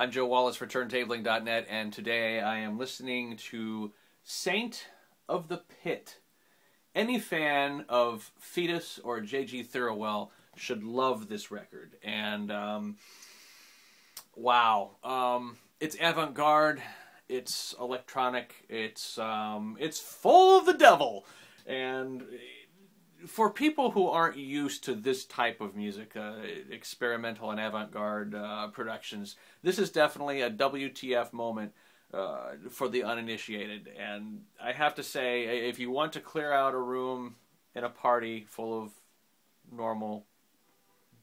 I'm Joe Wallace for turntabling.net, and today I am listening to Saint of the Pit. Any fan of Foetus or J.G. Thirlwell should love this record. And um, wow, um, it's avant-garde, it's electronic, it's um, it's full of the devil, and for people who aren't used to this type of music, uh, experimental and avant-garde uh, productions, this is definitely a WTF moment uh, for the uninitiated. And I have to say, if you want to clear out a room in a party full of normal,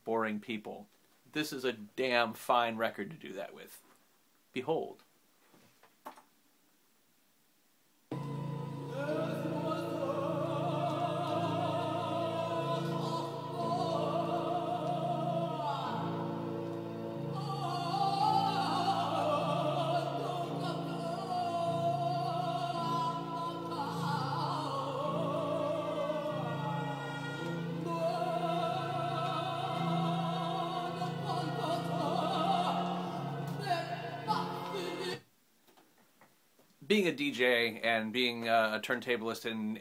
boring people, this is a damn fine record to do that with. Behold. Being a DJ and being a turntablist and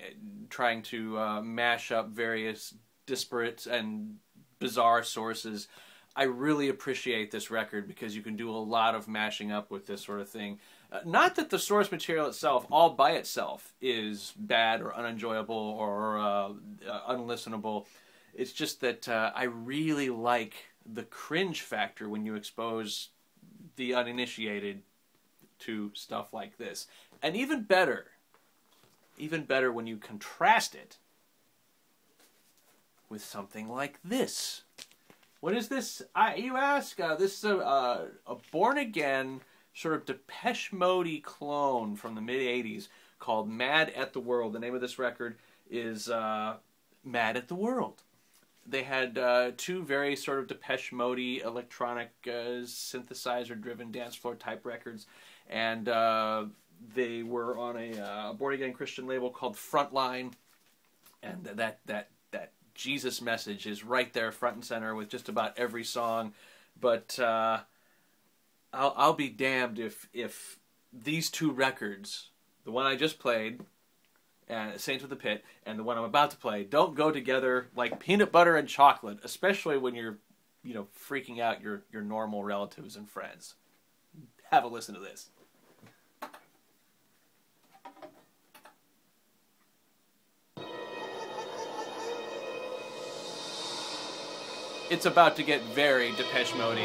trying to uh, mash up various disparate and bizarre sources, I really appreciate this record because you can do a lot of mashing up with this sort of thing. Uh, not that the source material itself, all by itself, is bad or unenjoyable or uh, uh unlistenable. It's just that uh, I really like the cringe factor when you expose the uninitiated to stuff like this. And even better, even better when you contrast it with something like this. What is this? I, you ask. Uh, this is a, uh, a born again sort of Depeche Mode clone from the mid '80s called "Mad at the World." The name of this record is uh, "Mad at the World." They had uh, two very sort of Depeche Mode electronic uh, synthesizer-driven dance floor type records, and uh, they were on a uh, born again Christian label called Frontline, and that that that Jesus message is right there front and center with just about every song. But uh, I'll I'll be damned if if these two records, the one I just played, and Saints of the Pit, and the one I'm about to play, don't go together like peanut butter and chocolate, especially when you're you know freaking out your your normal relatives and friends. Have a listen to this. it's about to get very Depeche Mode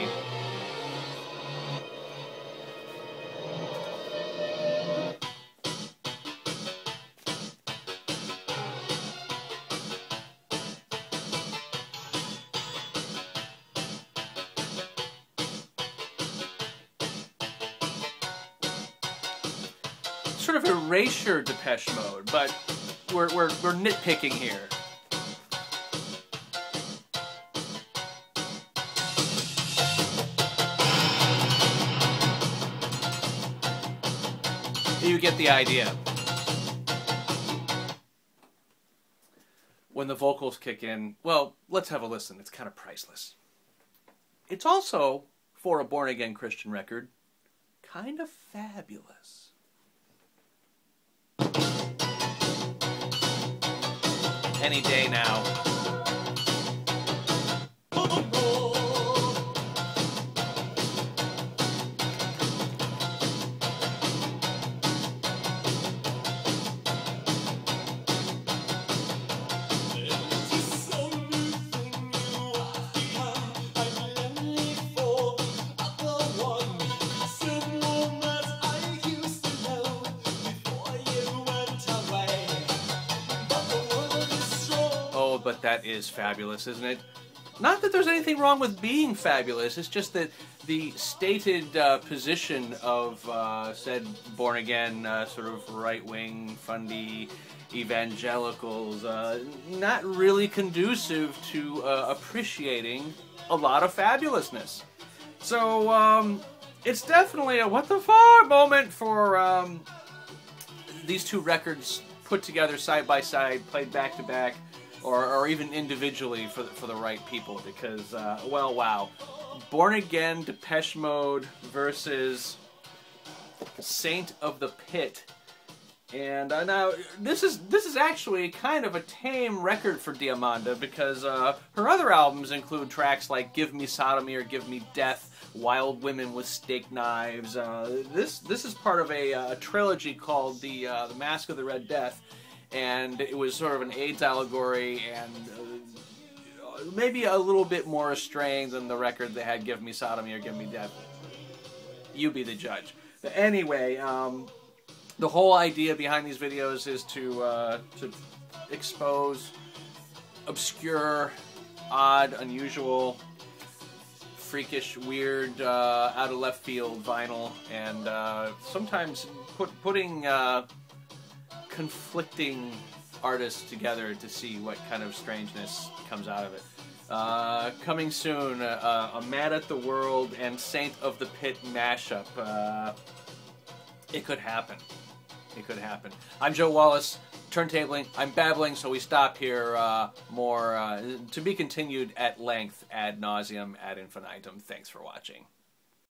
Sort of Erasure Depeche Mode, but we're, we're, we're nitpicking here. You get the idea. When the vocals kick in, well, let's have a listen. It's kind of priceless. It's also, for a born again Christian record, kind of fabulous. Any day now. But that is fabulous, isn't it? Not that there's anything wrong with being fabulous, it's just that the stated uh, position of uh, said born again, uh, sort of right wing, fundy evangelicals, uh, not really conducive to uh, appreciating a lot of fabulousness. So, um, it's definitely a what the fuck moment for um, these two records put together side by side, played back to back or, or even individually for the, for the right people because, uh, well, wow. Born Again Depeche Mode versus Saint of the Pit. And uh, now this is this is actually kind of a tame record for Diamanda because uh, her other albums include tracks like "Give Me Sodomy" or "Give Me Death," "Wild Women with Steak Knives." Uh, this this is part of a, uh, trilogy called the uh, the Masque of the Red Death, and it was sort of an AIDS allegory and uh, maybe a little bit more restrained than the record they had "Give Me Sodomy" or "Give Me Death." You be the judge. But anyway. Um, the whole idea behind these videos is to uh, to expose obscure, odd, unusual, freakish, weird, uh, out of left field vinyl, and uh, sometimes put, putting uh, conflicting artists together to see what kind of strangeness comes out of it. Uh, coming soon, uh, a Mad at the World and Saint of the Pit mashup. Uh, it could happen. It could happen. I'm Joe Wallace, turntabling. I'm babbling, so we stop here. Uh, more uh, to be continued at length, ad nauseum, ad infinitum. Thanks for watching.